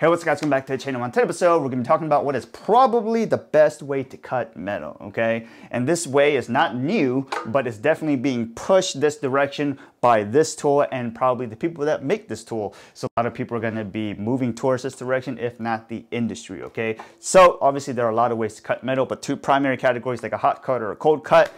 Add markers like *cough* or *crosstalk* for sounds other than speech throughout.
Hey, what's up guys, welcome back to the channel. On today's episode, we're gonna be talking about what is probably the best way to cut metal, okay? And this way is not new, but it's definitely being pushed this direction by this tool and probably the people that make this tool. So a lot of people are gonna be moving towards this direction, if not the industry, okay? So obviously there are a lot of ways to cut metal, but two primary categories like a hot cut or a cold cut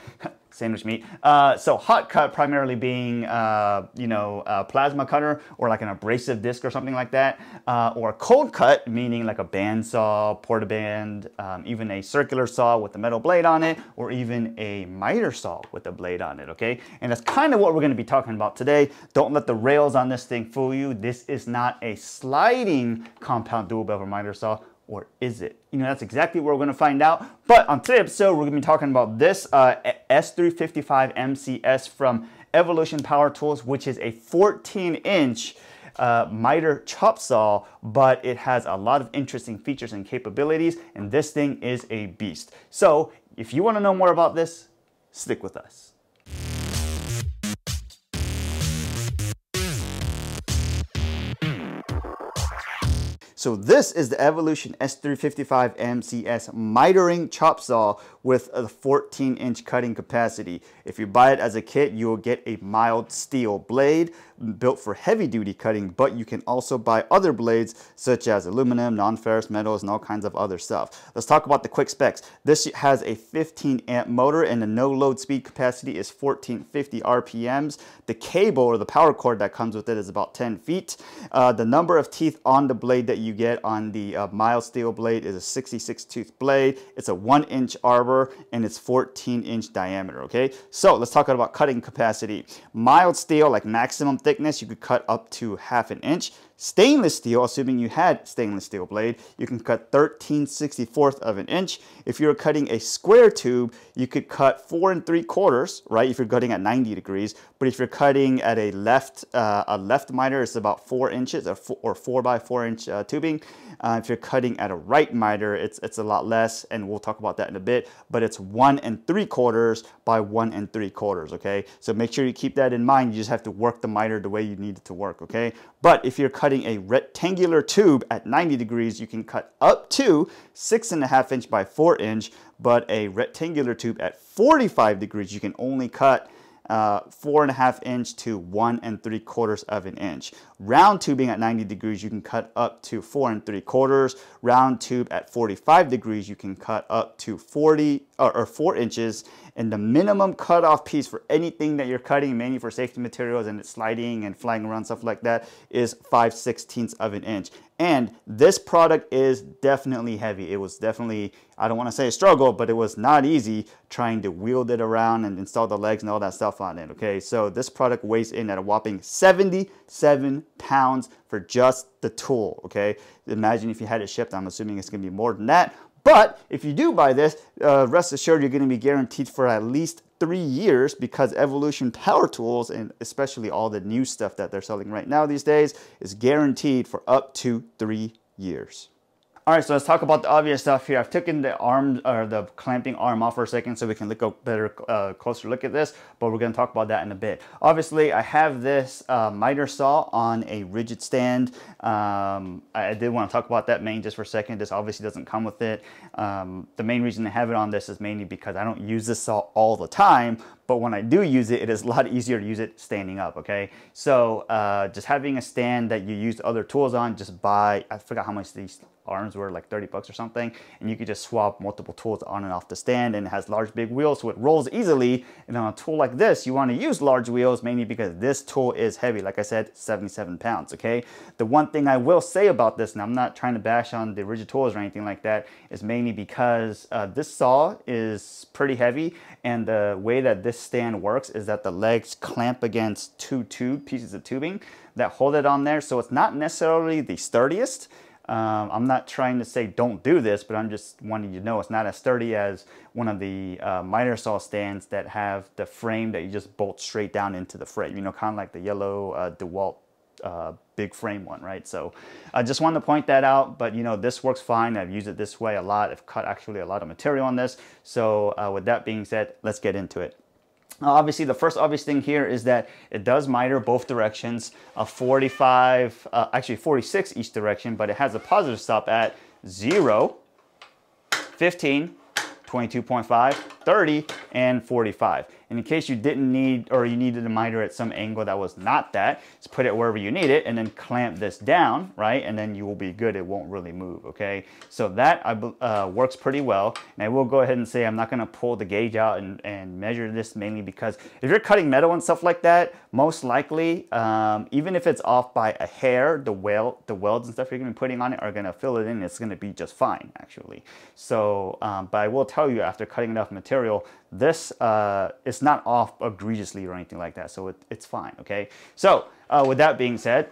sandwich meat. Uh, so hot cut primarily being, uh, you know, a plasma cutter or like an abrasive disc or something like that. Uh, or cold cut, meaning like a bandsaw, portaband, um, even a circular saw with a metal blade on it, or even a miter saw with a blade on it, okay? And that's kind of what we're gonna be talking about today. Don't let the rails on this thing fool you. This is not a sliding compound dual bevel miter saw or is it? You know, that's exactly what we're gonna find out. But on today's episode, we're gonna be talking about this uh, S355 MCS from Evolution Power Tools, which is a 14 inch uh, miter chop saw, but it has a lot of interesting features and capabilities, and this thing is a beast. So if you wanna know more about this, stick with us. So this is the Evolution S355 MCS mitering chop saw with a 14 inch cutting capacity. If you buy it as a kit, you will get a mild steel blade built for heavy duty cutting, but you can also buy other blades such as aluminum, non-ferrous metals, and all kinds of other stuff. Let's talk about the quick specs. This has a 15 amp motor and the no load speed capacity is 1450 RPMs. The cable or the power cord that comes with it is about 10 feet. Uh, the number of teeth on the blade that you get on the uh, mild steel blade is a 66 tooth blade. It's a one inch arbor and it's 14 inch diameter, okay? So let's talk about cutting capacity. Mild steel, like maximum thickness, thickness, you could cut up to half an inch. Stainless steel, assuming you had stainless steel blade, you can cut 13 64th of an inch. If you're cutting a square tube, you could cut four and three quarters, right? If you're cutting at 90 degrees. But if you're cutting at a left, uh, a left miter, it's about four inches or four, or four by four inch uh, tubing. Uh, if you're cutting at a right miter, it's, it's a lot less, and we'll talk about that in a bit, but it's one and three quarters by one and three quarters, okay? So make sure you keep that in mind. You just have to work the miter the way you need it to work, okay? But if you're cutting a rectangular tube at 90 degrees, you can cut up to six and a half inch by four inch, but a rectangular tube at 45 degrees, you can only cut uh, four and a half inch to one and three quarters of an inch. Round tubing at 90 degrees, you can cut up to four and three quarters. Round tube at 45 degrees, you can cut up to 40 or, or four inches. And the minimum cutoff piece for anything that you're cutting, mainly for safety materials and it's sliding and flying around, stuff like that, is 5 16ths of an inch. And this product is definitely heavy. It was definitely, I don't want to say a struggle, but it was not easy trying to wield it around and install the legs and all that stuff on it, okay? So this product weighs in at a whopping 77 pounds for just the tool, okay? Imagine if you had it shipped, I'm assuming it's gonna be more than that, but if you do buy this, uh, rest assured you're going to be guaranteed for at least three years because Evolution Power Tools, and especially all the new stuff that they're selling right now these days, is guaranteed for up to three years. All right, so let's talk about the obvious stuff here. I've taken the arm or the clamping arm off for a second so we can look a better, uh, closer look at this, but we're gonna talk about that in a bit. Obviously, I have this uh, miter saw on a Ridgid stand. Um, I did wanna talk about that main just for a second. This obviously doesn't come with it. Um, the main reason I have it on this is mainly because I don't use this saw all the time, but when I do use it, it is a lot easier to use it standing up, okay? So uh, just having a stand that you use other tools on, just buy, I forgot how much these arms were like 30 bucks or something and you could just swap multiple tools on and off the stand and it has large big wheels so it rolls easily and on a tool like this you want to use large wheels mainly because this tool is heavy like I said 77 pounds okay the one thing I will say about this and I'm not trying to bash on the Ridgid tools or anything like that is mainly because uh, this saw is pretty heavy and the way that this stand works is that the legs clamp against two tube pieces of tubing that hold it on there so it's not necessarily the sturdiest um, I'm not trying to say don't do this, but I'm just wanting you to know it's not as sturdy as one of the uh, miter saw stands that have the frame that you just bolt straight down into the frame, you know, kind of like the yellow uh, DeWalt uh, big frame one, right? So I just wanted to point that out, but you know, this works fine. I've used it this way a lot. I've cut actually a lot of material on this. So uh, with that being said, let's get into it. Obviously, the first obvious thing here is that it does miter both directions, a 45, uh, actually 46 each direction, but it has a positive stop at 0, 15, 22.5, 30, and 45. And in case you didn't need, or you needed a miter at some angle that was not that, just put it wherever you need it and then clamp this down, right? And then you will be good. It won't really move, okay? So that uh, works pretty well. And I will go ahead and say I'm not gonna pull the gauge out and, and measure this mainly because if you're cutting metal and stuff like that, most likely, um, even if it's off by a hair, the weld, the welds and stuff you're gonna be putting on it are gonna fill it in. It's gonna be just fine, actually. So, um, but I will tell you after cutting enough material, this uh, is not off egregiously or anything like that, so it, it's fine, okay? So uh, with that being said,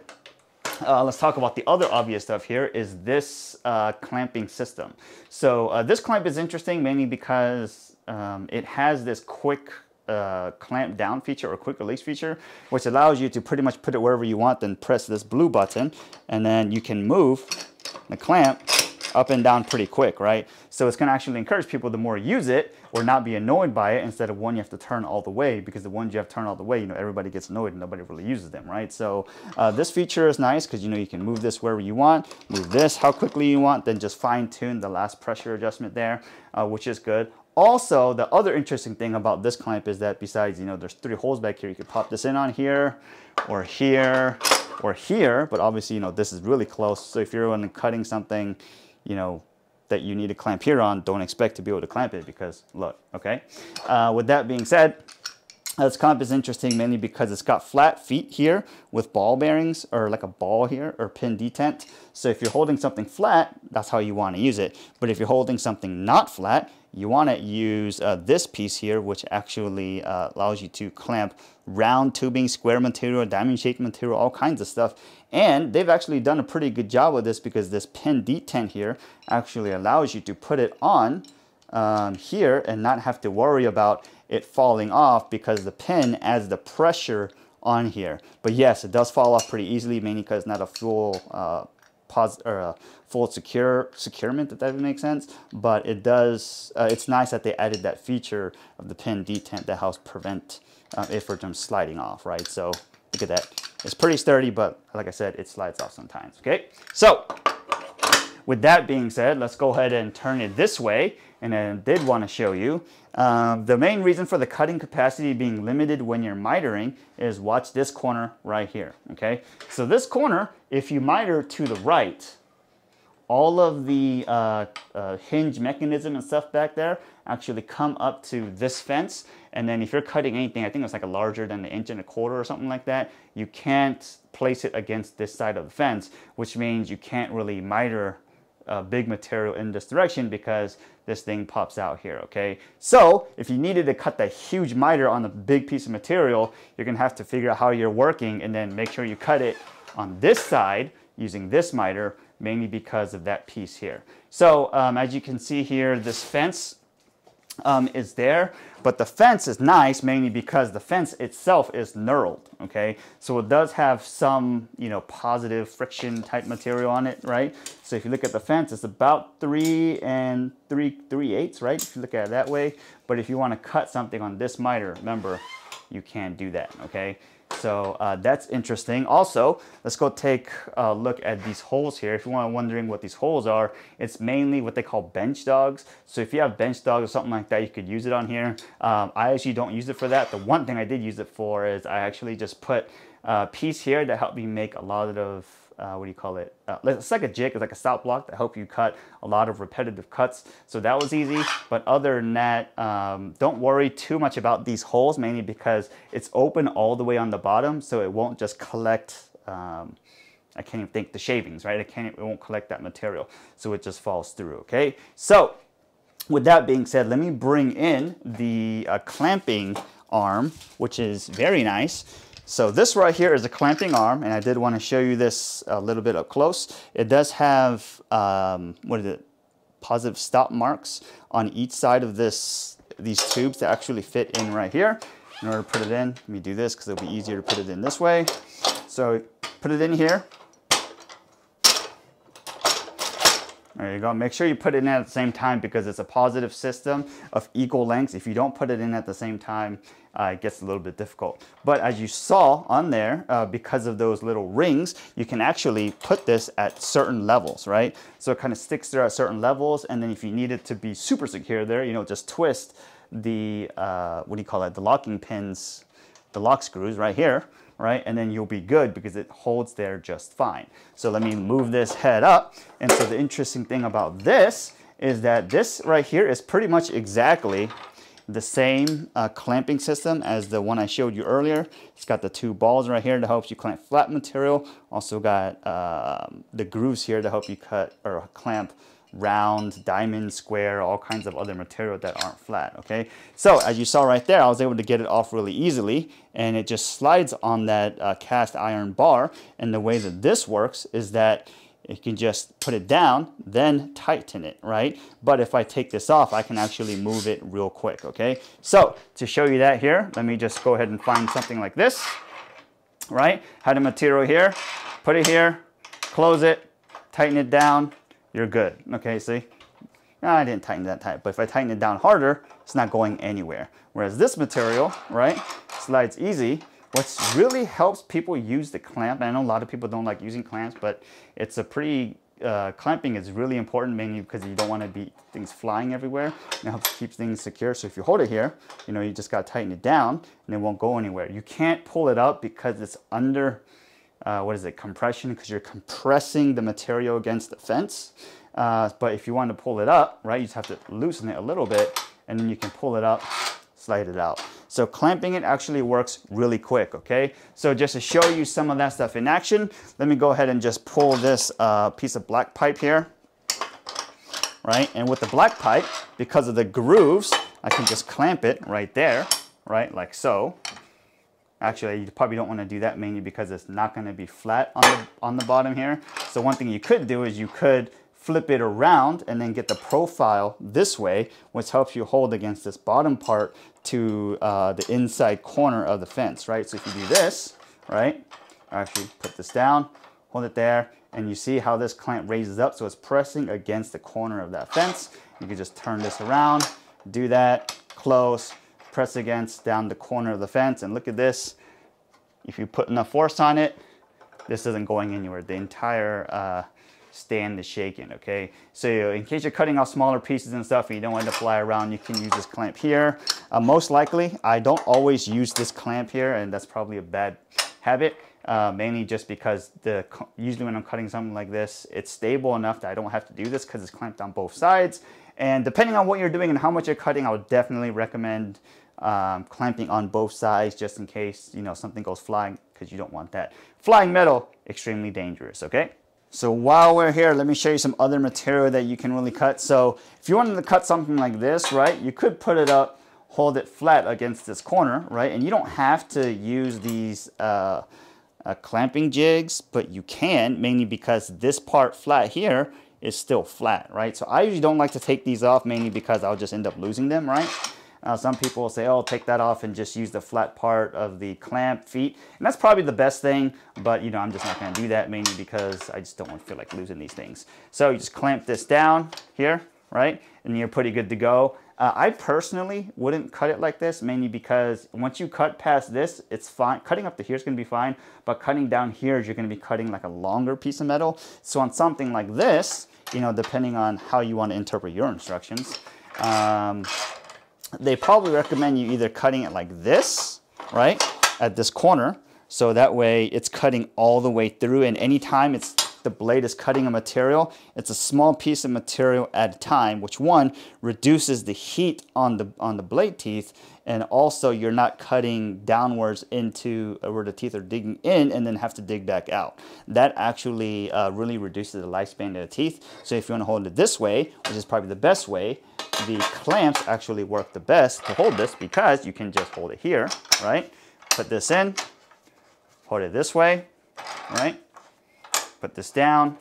uh, let's talk about the other obvious stuff here is this uh, clamping system. So uh, this clamp is interesting mainly because um, it has this quick uh, clamp down feature or quick release feature, which allows you to pretty much put it wherever you want, then press this blue button, and then you can move the clamp up and down pretty quick, right? So it's gonna actually encourage people to more use it or not be annoyed by it instead of one you have to turn all the way because the ones you have to turn all the way, you know, everybody gets annoyed and nobody really uses them, right? So uh, this feature is nice because you know you can move this wherever you want, move this how quickly you want, then just fine tune the last pressure adjustment there, uh, which is good. Also, the other interesting thing about this clamp is that besides, you know, there's three holes back here, you could pop this in on here or here or here, but obviously, you know, this is really close. So if you're cutting something, you know, that you need to clamp here on, don't expect to be able to clamp it because look, okay? Uh, with that being said, this clamp is interesting mainly because it's got flat feet here with ball bearings or like a ball here or pin detent. So if you're holding something flat, that's how you want to use it. But if you're holding something not flat, you want to use uh, this piece here, which actually uh, allows you to clamp round tubing, square material, diamond shaped material, all kinds of stuff. And they've actually done a pretty good job with this because this pin detent here actually allows you to put it on um, here and not have to worry about it falling off because the pin adds the pressure on here. But yes, it does fall off pretty easily, mainly because it's not a full uh, or a full secure securement, if that makes sense. But it does, uh, it's nice that they added that feature of the pin detent that helps prevent uh, it from sliding off, right? So look at that. It's pretty sturdy, but like I said, it slides off sometimes, okay? So with that being said, let's go ahead and turn it this way. And I did want to show you, um, the main reason for the cutting capacity being limited when you're mitering is watch this corner right here, okay? So this corner, if you miter to the right, all of the uh, uh, hinge mechanism and stuff back there actually come up to this fence. And then if you're cutting anything, I think it's like a larger than an inch and a quarter or something like that, you can't place it against this side of the fence, which means you can't really miter uh, big material in this direction because this thing pops out here, okay? So if you needed to cut that huge miter on a big piece of material, you're gonna have to figure out how you're working and then make sure you cut it on this side using this miter, mainly because of that piece here. So um, as you can see here, this fence um, is there. But the fence is nice mainly because the fence itself is knurled, okay? So it does have some, you know, positive friction type material on it, right? So if you look at the fence, it's about three and three, three eighths, right? If you look at it that way. But if you want to cut something on this miter, remember, you can't do that, okay? So uh, that's interesting. Also, let's go take a look at these holes here. If you are wondering what these holes are, it's mainly what they call bench dogs. So if you have bench dogs or something like that, you could use it on here. Um, I actually don't use it for that. The one thing I did use it for is I actually just put a piece here that helped me make a lot of uh, what do you call it? Uh, it's like a jig, it's like a stop block that help you cut a lot of repetitive cuts. So that was easy. But other than that, um, don't worry too much about these holes, mainly because it's open all the way on the bottom, so it won't just collect. Um, I can't even think the shavings, right? I can't, it won't collect that material, so it just falls through. Okay, so with that being said, let me bring in the uh, clamping arm, which is very nice. So this right here is a clamping arm, and I did want to show you this a little bit up close. It does have, um, what is it, positive stop marks on each side of this these tubes to actually fit in right here. In order to put it in, let me do this because it'll be easier to put it in this way. So put it in here. There you go. Make sure you put it in at the same time because it's a positive system of equal lengths. If you don't put it in at the same time, uh, it gets a little bit difficult. But as you saw on there, uh, because of those little rings, you can actually put this at certain levels, right? So it kind of sticks there at certain levels. And then if you need it to be super secure there, you know, just twist the, uh, what do you call it, the locking pins, the lock screws right here, right? And then you'll be good because it holds there just fine. So let me move this head up. And so the interesting thing about this is that this right here is pretty much exactly the same uh, clamping system as the one I showed you earlier. It's got the two balls right here to help you clamp flat material. Also got uh, the grooves here to help you cut or clamp round, diamond, square, all kinds of other material that aren't flat, okay? So as you saw right there, I was able to get it off really easily and it just slides on that uh, cast iron bar. And the way that this works is that you can just put it down, then tighten it, right? But if I take this off, I can actually move it real quick, okay? So to show you that here, let me just go ahead and find something like this, right? Had a material here, put it here, close it, tighten it down, you're good. Okay, see? I didn't tighten that tight, but if I tighten it down harder, it's not going anywhere. Whereas this material, right, slides easy. What really helps people use the clamp, I know a lot of people don't like using clamps, but it's a pretty, uh, clamping is really important mainly because you don't want to be things flying everywhere. It helps keep things secure. So if you hold it here, you know, you just got to tighten it down and it won't go anywhere. You can't pull it up because it's under uh, what is it, compression, because you're compressing the material against the fence. Uh, but if you want to pull it up, right, you just have to loosen it a little bit and then you can pull it up, slide it out. So clamping it actually works really quick, okay? So just to show you some of that stuff in action, let me go ahead and just pull this uh, piece of black pipe here, right? And with the black pipe, because of the grooves, I can just clamp it right there, right, like so. Actually, you probably don't want to do that mainly because it's not going to be flat on the, on the bottom here. So one thing you could do is you could flip it around and then get the profile this way, which helps you hold against this bottom part to uh, the inside corner of the fence, right? So if you do this, right, actually put this down, hold it there, and you see how this clamp raises up, so it's pressing against the corner of that fence. You can just turn this around, do that, close, press against down the corner of the fence. And look at this. If you put enough force on it, this isn't going anywhere. The entire uh, stand is shaking, okay? So in case you're cutting off smaller pieces and stuff and you don't want to fly around, you can use this clamp here. Uh, most likely, I don't always use this clamp here and that's probably a bad habit. Uh, mainly just because the usually when I'm cutting something like this, it's stable enough that I don't have to do this because it's clamped on both sides. And depending on what you're doing and how much you're cutting, I would definitely recommend um, clamping on both sides just in case you know something goes flying because you don't want that. Flying metal, extremely dangerous, okay? So while we're here, let me show you some other material that you can really cut. So if you wanted to cut something like this, right, you could put it up, hold it flat against this corner, right? And you don't have to use these uh, uh, clamping jigs, but you can, mainly because this part flat here is still flat, right? So I usually don't like to take these off mainly because I'll just end up losing them, right? Uh, some people will say, oh, take that off and just use the flat part of the clamp feet. And that's probably the best thing, but you know, I'm just not gonna do that mainly because I just don't want to feel like losing these things. So you just clamp this down here, right? And you're pretty good to go. Uh, I personally wouldn't cut it like this, mainly because once you cut past this, it's fine. Cutting up to here is going to be fine, but cutting down here, you're going to be cutting like a longer piece of metal. So on something like this, you know, depending on how you want to interpret your instructions, um, they probably recommend you either cutting it like this, right, at this corner, so that way it's cutting all the way through and anytime it's the blade is cutting a material, it's a small piece of material at a time, which one reduces the heat on the on the blade teeth, and also you're not cutting downwards into uh, where the teeth are digging in and then have to dig back out. That actually uh, really reduces the lifespan of the teeth. So if you want to hold it this way, which is probably the best way, the clamps actually work the best to hold this because you can just hold it here, right? Put this in, hold it this way, right? Put this down,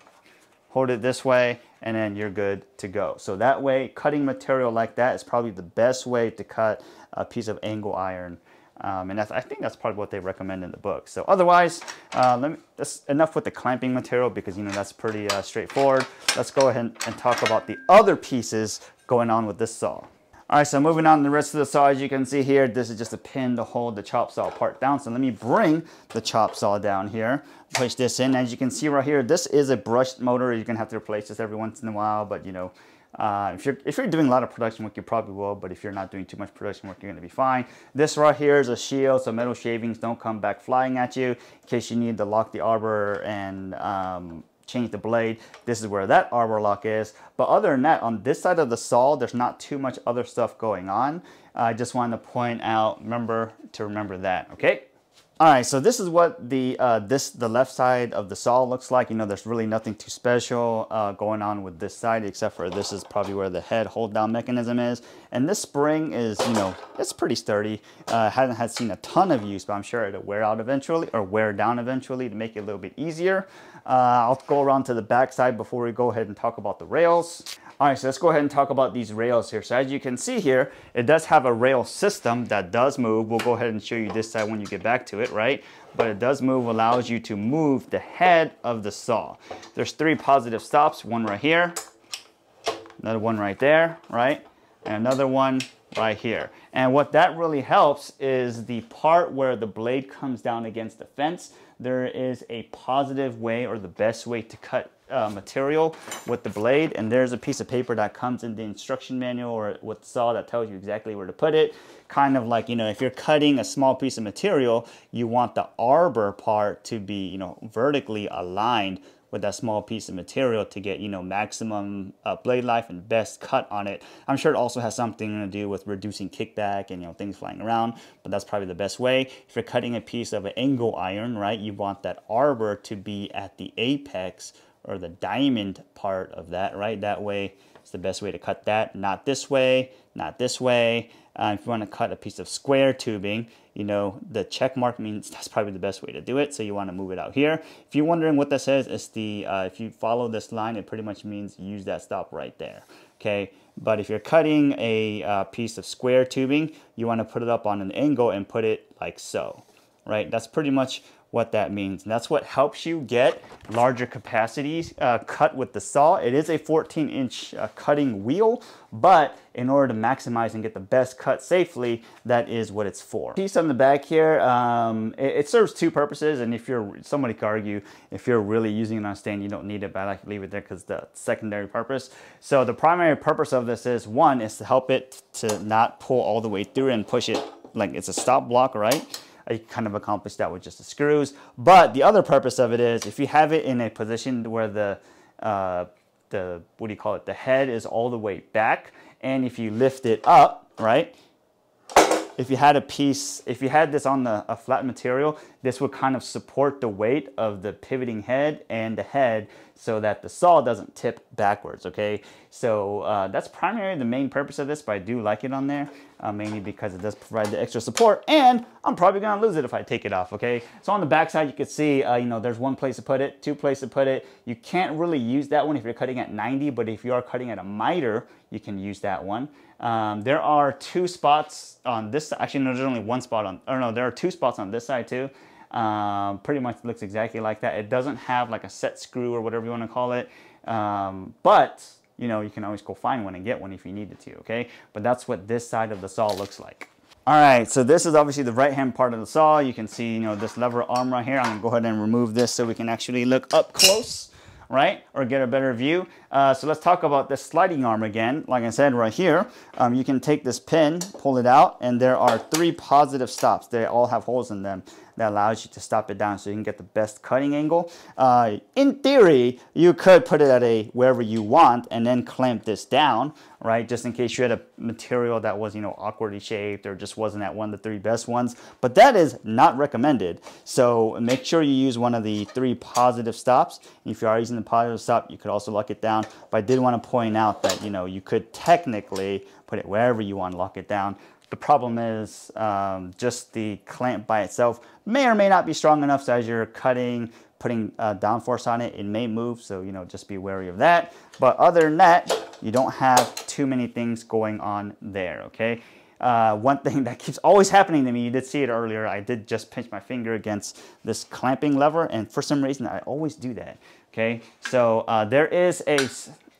hold it this way, and then you're good to go. So that way, cutting material like that is probably the best way to cut a piece of angle iron Um, and I think that's probably what they recommend in the book. So otherwise, uh, let me, that's enough with the clamping material because you know that's pretty uh, straightforward. Let's go ahead and talk about the other pieces going on with this saw. All right, so moving on to the rest of the saw, as you can see here, this is just a pin to hold the chop saw part down. So let me bring the chop saw down here, push this in. As you can see right here, this is a brushed motor. You're gonna have to replace this every once in a while, but you know, uh, if, you're, if you're doing a lot of production work, you probably will, but if you're not doing too much production work, you're gonna be fine. This right here is a shield, so metal shavings don't come back flying at you in case you need to lock the arbor and um, change the blade. This is where that arbor lock is. But other than that, on this side of the saw, there's not too much other stuff going on. I just wanted to point out, remember to remember that, okay? All right, so this is what the uh, this the left side of the saw looks like. You know, there's really nothing too special uh, going on with this side, except for this is probably where the head hold down mechanism is. And this spring is, you know, it's pretty sturdy. Uh, hasn't had seen a ton of use, but I'm sure it'll wear out eventually or wear down eventually to make it a little bit easier. Uh, I'll go around to the back side before we go ahead and talk about the rails. All right, so let's go ahead and talk about these rails here. So as you can see here, it does have a rail system that does move. We'll go ahead and show you this side when you get back to it, right? But it does move, allows you to move the head of the saw. There's three positive stops, one right here, another one right there, right? And another one right here. And what that really helps is the part where the blade comes down against the fence, there is a positive way or the best way to cut uh, material with the blade and there's a piece of paper that comes in the instruction manual or with the saw that tells you exactly where to put it. Kind of like you know if you're cutting a small piece of material you want the arbor part to be you know vertically aligned with that small piece of material to get you know maximum uh, blade life and best cut on it. I'm sure it also has something to do with reducing kickback and you know things flying around but that's probably the best way. If you're cutting a piece of an angle iron right you want that arbor to be at the apex or the diamond part of that, right? That way it's the best way to cut that. Not this way, not this way. Uh, if you want to cut a piece of square tubing, you know, the check mark means *laughs* that's probably the best way to do it. So you want to move it out here. If you're wondering what that says, it's the, uh, if you follow this line, it pretty much means use that stop right there. Okay. But if you're cutting a uh, piece of square tubing, you want to put it up on an angle and put it like so, right? That's pretty much what that means. And that's what helps you get larger capacities uh, cut with the saw. It is a 14 inch uh, cutting wheel, but in order to maximize and get the best cut safely, that is what it's for. Piece on the back here, um, it, it, serves two purposes. And if you're, somebody could argue, if you're really using it on a stand, you don't need it, but I like to leave it there because the secondary purpose. So the primary purpose of this is one is to help it to not pull all the way through and push it like it's a stop block, right? I kind of accomplish that with just the screws. But the other purpose of it is if you have it in a position where the, uh, the what do you call it, the head is all the way back, and if you lift it up, right, if you had a piece, if you had this on the, a flat material, this would kind of support the weight of the pivoting head and the head so that the saw doesn't tip backwards, okay? So uh, that's primarily the main purpose of this, but I do like it on there, uh, mainly because it does provide the extra support, and I'm probably gonna lose it if I take it off, okay? So on the back side, you can see, uh, you know, there's one place to put it, two places to put it. You can't really use that one if you're cutting at 90, but if you are cutting at a miter, you can use that one. Um, there are two spots on this, actually no, there's only one spot on, or no, there are two spots on this side too. Um, pretty much looks exactly like that. It doesn't have like a set screw or whatever you want to call it. Um, but, you know, you can always go find one and get one if you needed to, okay? But that's what this side of the saw looks like. All right, so this is obviously the right-hand part of the saw. You can see, you know, this lever arm right here. I'm gonna go ahead and remove this so we can actually look up close right? Or get a better view. Uh, so let's talk about the sliding arm again. Like I said, right here, um, you can take this pin, pull it out, and there are three positive stops. They all have holes in them that allows you to stop it down so you can get the best cutting angle. Uh, in theory, you could put it at a wherever you want and then clamp this down, right? Just in case you had a material that was, you know, awkwardly shaped or just wasn't at one of the three best ones. But that is not recommended. So make sure you use one of the three positive stops. If you are using the positive stop, you could also lock it down. But I did want to point out that, you know, you could technically put it wherever you want to lock it down. The problem is um, just the clamp by itself may or may not be strong enough so as you're cutting, putting uh, downforce on it, it may move. So, you know, just be wary of that. But other than that, you don't have too many things going on there, okay? uh, one thing *laughs* that keeps always happening to me, you did see it earlier, I did just pinch my finger against this clamping lever and for some reason I always do that, okay? So uh, there is a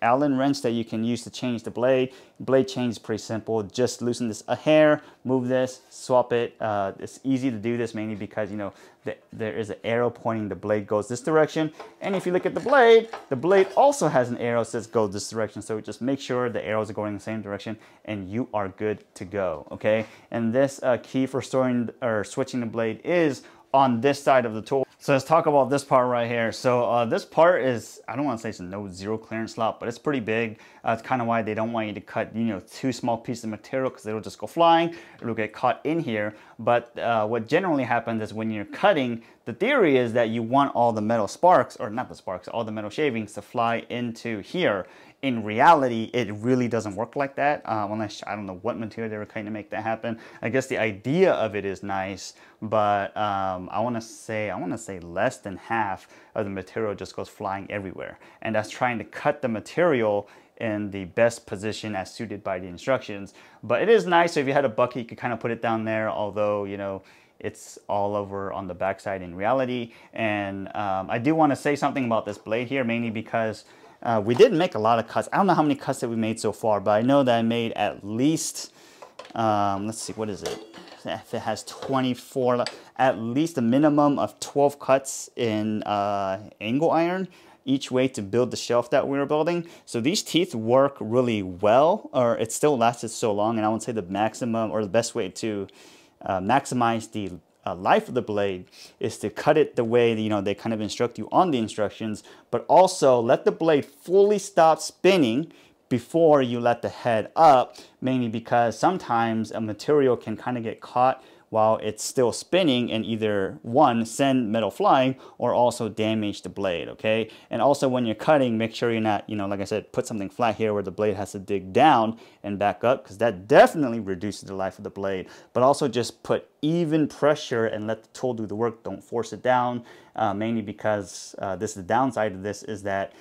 Allen wrench that you can use to change the blade. Blade change is pretty simple. Just loosen this a hair, move this, swap it. Uh, it's easy to do this mainly because you know the, there is an arrow pointing the blade goes this direction. And if you look at the blade, the blade also has an arrow that says go this direction. So just make sure the arrows are going in the same direction and you are good to go, okay? And this uh, key for storing or switching the blade is on this side of the tool. So let's talk about this part right here. So uh, this part is, I don't want to say it's a no zero clearance slot, but it's pretty big. Uh, it's kind of why they don't want you to cut, you know, two small pieces of material because it'll just go flying. It'll get caught in here. But uh, what generally happens is when you're cutting, the theory is that you want all the metal sparks, or not the sparks, all the metal shavings to fly into here in reality, it really doesn't work like that. Uh, unless I don't know what material they were trying to make that happen. I guess the idea of it is nice, but um, I want to say I want to say less than half of the material just goes flying everywhere, and that's trying to cut the material in the best position as suited by the instructions. But it is nice. So if you had a bucket, you could kind of put it down there. Although you know it's all over on the backside in reality. And um, I do want to say something about this blade here, mainly because uh, we did make a lot of cuts. I don't know how many cuts that we made so far, but I know that I made at least, um, let's see, what is it? If it has 24, at least a minimum of 12 cuts in uh, angle iron each way to build the shelf that we were building. So these teeth work really well, or it still lasted so long. And I would say the maximum or the best way to uh, maximize the uh, life of the blade is to cut it the way you know they kind of instruct you on the instructions, but also let the blade fully stop spinning before you let the head up, mainly because sometimes a material can kind of get caught while it's still spinning and either one, send metal flying or also damage the blade, okay? And also when you're cutting, make sure you're not, you know, like I said, put something flat here where the blade has to dig down and back up because that definitely reduces the life of the blade. But also just put even pressure and let the tool do the work. Don't force it down, uh, mainly because uh, this is the downside of this is that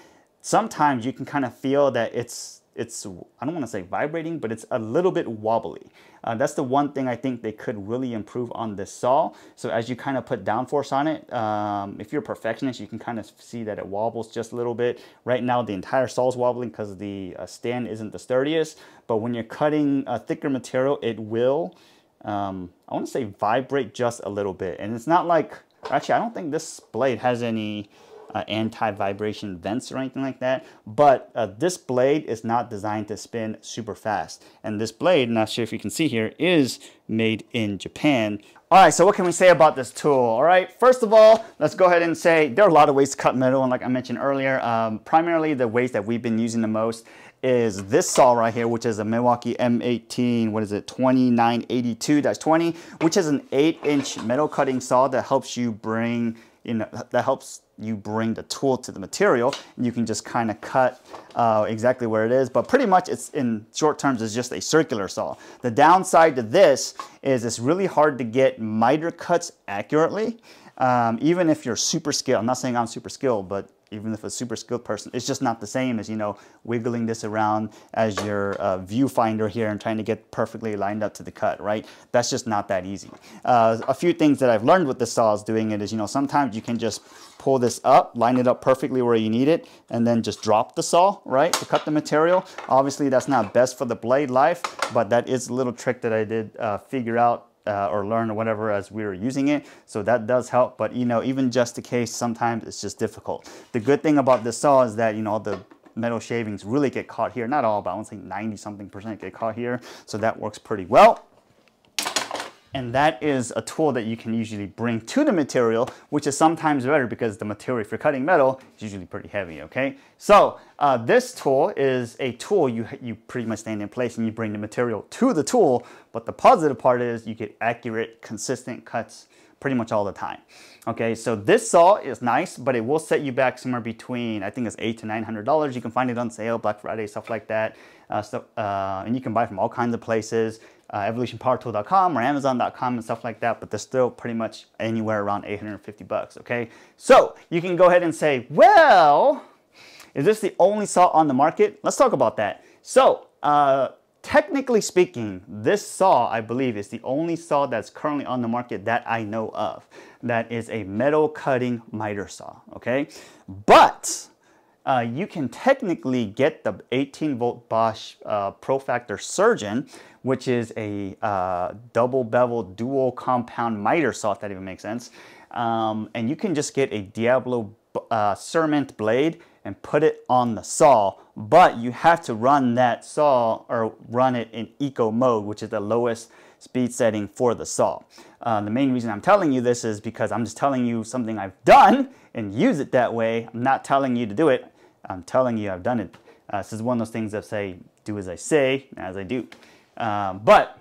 sometimes you can kind of feel that it's it's, I don't want to say vibrating, but it's a little bit wobbly. Uh, that's the one thing I think they could really improve on this saw. So as you kind of put downforce on it, um, if you're a perfectionist, you can kind of see that it wobbles just a little bit. Right now, the entire saw is wobbling because the uh, stand isn't the sturdiest. But when you're cutting a thicker material, it will, um, I want to say vibrate just a little bit. And it's not like, actually, I don't think this blade has any uh, anti-vibration vents or anything like that. But uh, this blade is not designed to spin super fast. And this blade, not sure if you can see here, is made in Japan. All right, so what can we say about this tool? All right, first of all, let's go ahead and say there are a lot of ways to cut metal. And like I mentioned earlier, um, primarily the ways that we've been using the most is this saw right here, which is a Milwaukee M18, what is it, 2982-20, which is an eight inch metal cutting saw that helps you bring you know, that helps you bring the tool to the material and you can just kind of cut uh, exactly where it is. But pretty much it's in short terms, it's just a circular saw. The downside to this is it's really hard to get miter cuts accurately. Um, even if you're super skilled, I'm not saying I'm super skilled, but even if a super skilled person, it's just not the same as, you know, wiggling this around as your uh, viewfinder here and trying to get perfectly lined up to the cut, right? That's just not that easy. Uh, a few things that I've learned with the saws doing it is, you know, sometimes you can just pull this up, line it up perfectly where you need it, and then just drop the saw, right, to cut the material. Obviously, that's not best for the blade life, but that is a little trick that I did uh, figure out uh, or learn or whatever as we were using it. So that does help. But you know, even just the case, sometimes it's just difficult. The good thing about this saw is that, you know, the metal shavings really get caught here. Not all, but I would say 90 something percent get caught here. So that works pretty well. And that is a tool that you can usually bring to the material, which is sometimes better because the material, if you're cutting metal, is usually pretty heavy, okay? So uh, this tool is a tool you, you pretty much stand in place and you bring the material to the tool, but the positive part is you get accurate, consistent cuts pretty much all the time. Okay, so this saw is nice, but it will set you back somewhere between, I think it's eight to $900. You can find it on sale, Black Friday, stuff like that. Uh, so, uh, and you can buy from all kinds of places uh, evolutionpowertool.com or amazon.com and stuff like that, but they're still pretty much anywhere around 850 bucks, okay? So you can go ahead and say, well, is this the only saw on the market? Let's talk about that. So uh, technically speaking, this saw, I believe, is the only saw that's currently on the market that I know of that is a metal cutting miter saw, okay? But uh, you can technically get the 18 volt Bosch uh, Profactor Surgeon, which is a uh, double bevel dual compound miter saw, if that even makes sense. Um, and you can just get a Diablo uh, Cermet blade and put it on the saw, but you have to run that saw or run it in eco mode, which is the lowest speed setting for the saw. Uh, the main reason I'm telling you this is because I'm just telling you something I've done and use it that way. I'm not telling you to do it. I'm telling you I've done it. Uh, this is one of those things that say, do as I say, as I do. Um, but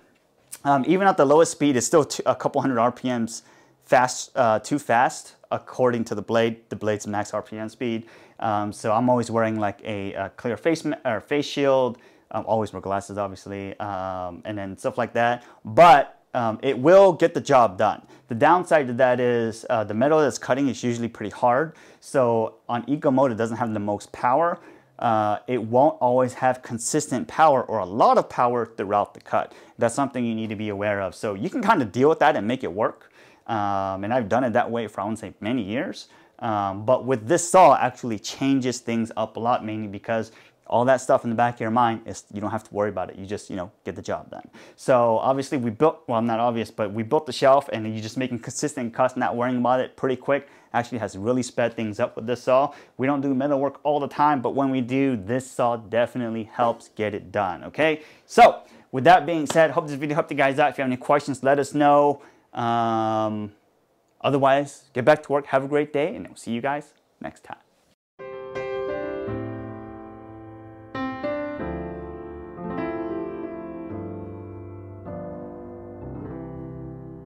um, even at the lowest speed, it's still a couple hundred RPMs fast, uh, too fast according to the blade. The blade's max RPM speed. Um, so I'm always wearing like a, a clear face or face shield. Um, always wear glasses, obviously, um, and then stuff like that. But um, it will get the job done. The downside to that is uh, the metal that's cutting is usually pretty hard. So on eco mode, it doesn't have the most power. Uh, it won't always have consistent power or a lot of power throughout the cut. That's something you need to be aware of. So you can kind of deal with that and make it work. Um, and I've done it that way for I would say many years. Um, but with this saw actually changes things up a lot, mainly because all that stuff in the back of your mind is you don't have to worry about it. You just, you know, get the job done. So obviously we built, well, not obvious, but we built the shelf and you're just making consistent cuts, not worrying about it pretty quick. Actually has really sped things up with this saw. We don't do metal work all the time, but when we do, this saw definitely helps get it done, okay? So with that being said, hope this video helped you guys out. If you have any questions, let us know. Um, otherwise, get back to work, have a great day, and we'll see you guys next time.